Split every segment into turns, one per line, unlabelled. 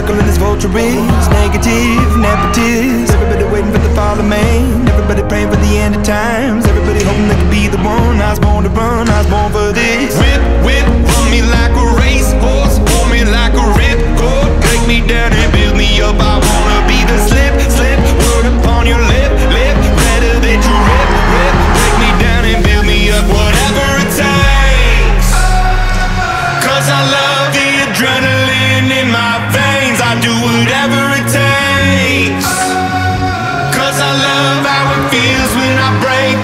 circling as vultures Negative, nepotist Everybody waiting for the fall of man. Everybody praying for the end of times. Everybody hoping they could be the one. I was born to run, I was born for this. Whip, whip, run me like a racehorse. Pull me like a ripcord. Take me down and build me up, I break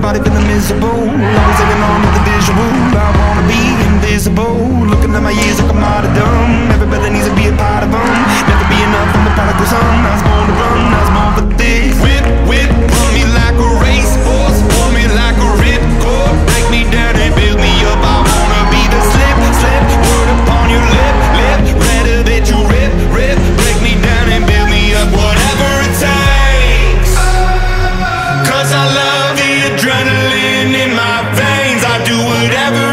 body feeling miserable. Always was taking on with the visual. in my veins. I do whatever.